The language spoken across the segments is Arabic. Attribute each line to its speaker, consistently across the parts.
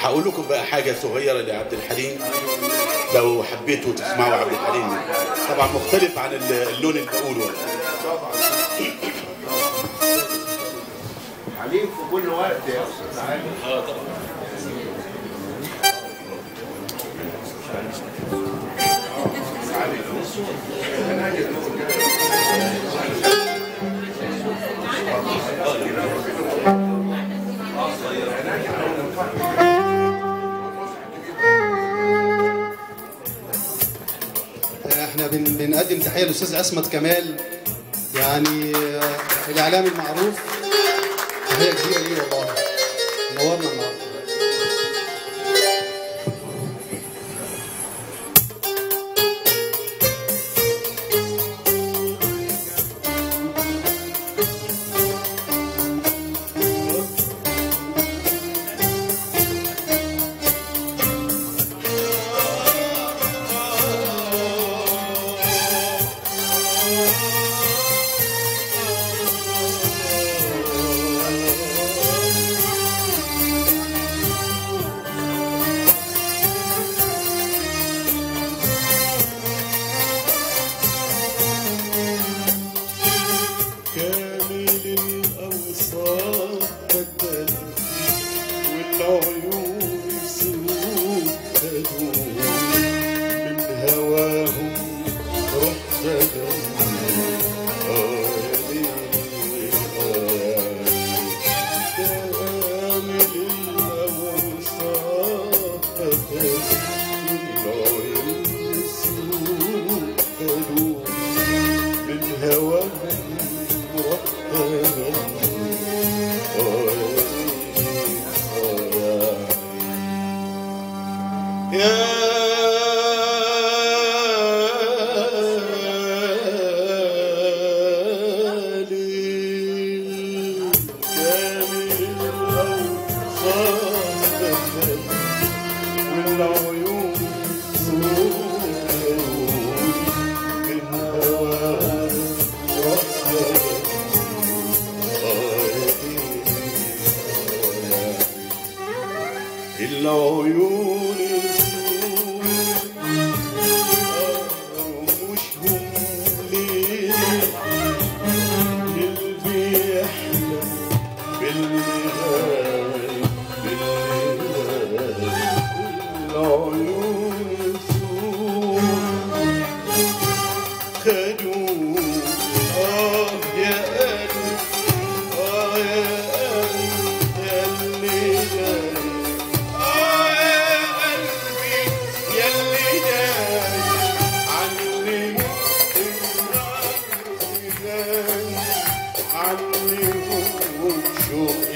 Speaker 1: هقول لكم بقى حاجة صغيرة لعبد الحليم. لو حبيتوا تسمعوا عبد الحليم. طبعا مختلف عن اللون اللي بقوله.
Speaker 2: حليم في كل وقت يا أستاذ
Speaker 3: آه طبعا. بقدم تحية للاستاذ عصمت كمال يعني آه، الاعلامي المعروف. تحية كبيرة ليه والله. نورنا النهارده
Speaker 4: know you. عنهم شهدا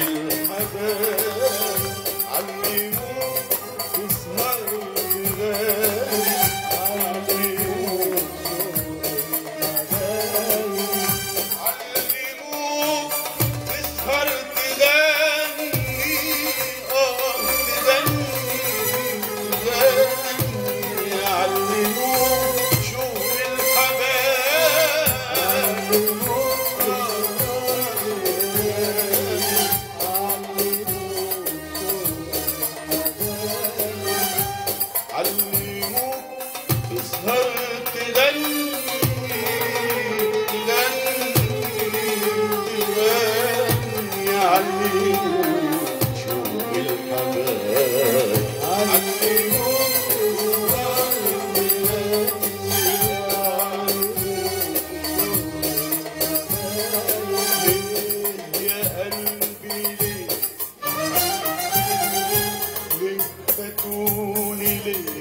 Speaker 4: day.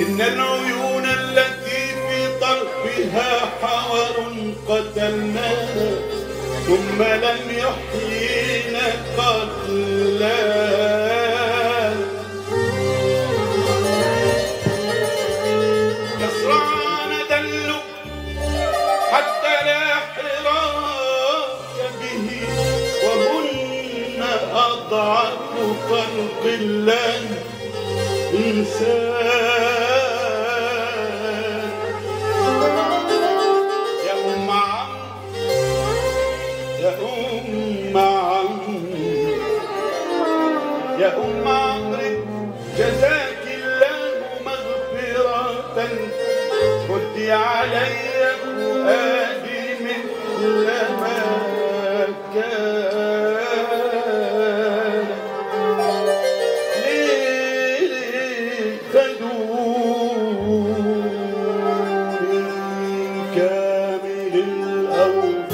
Speaker 4: إن العيون التي في طرفها حور قتلناها ثم لم يحيي أضعف خلق الله. إنسان Oh.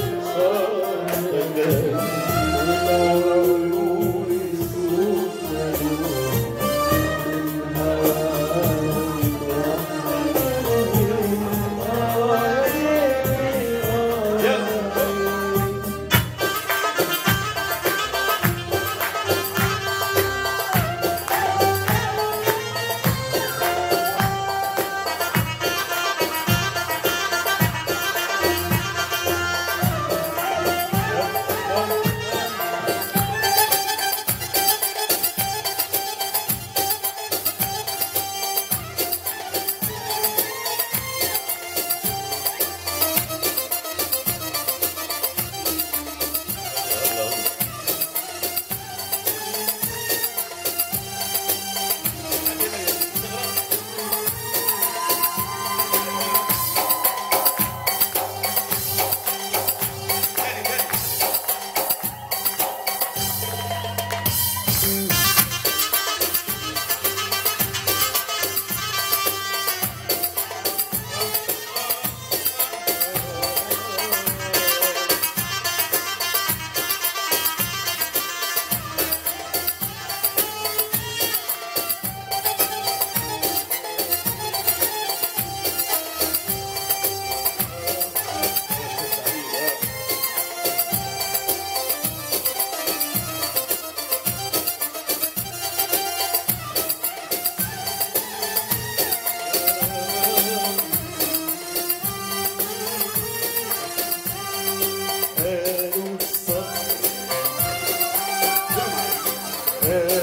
Speaker 4: Yeah.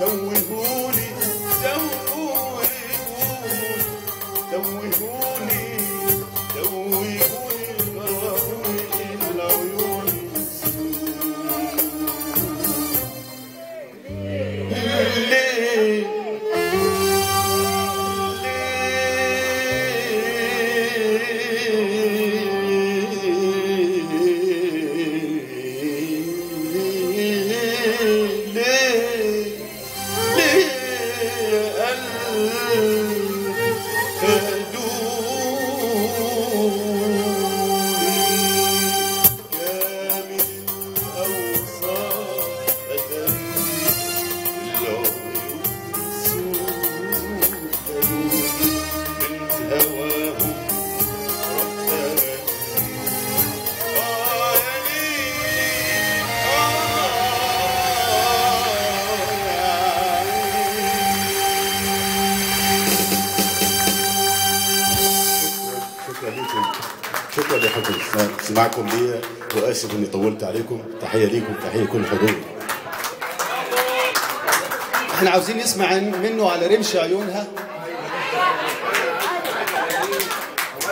Speaker 4: دوبوني. دوهوني دوهوني لحسن سماعكم ليا واسف اني طولت عليكم. تحية ليكم تحية كل حضور
Speaker 3: إحنا عاوزين نسمع منه على رمش عيونها.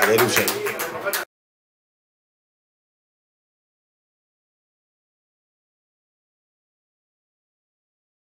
Speaker 4: على رمش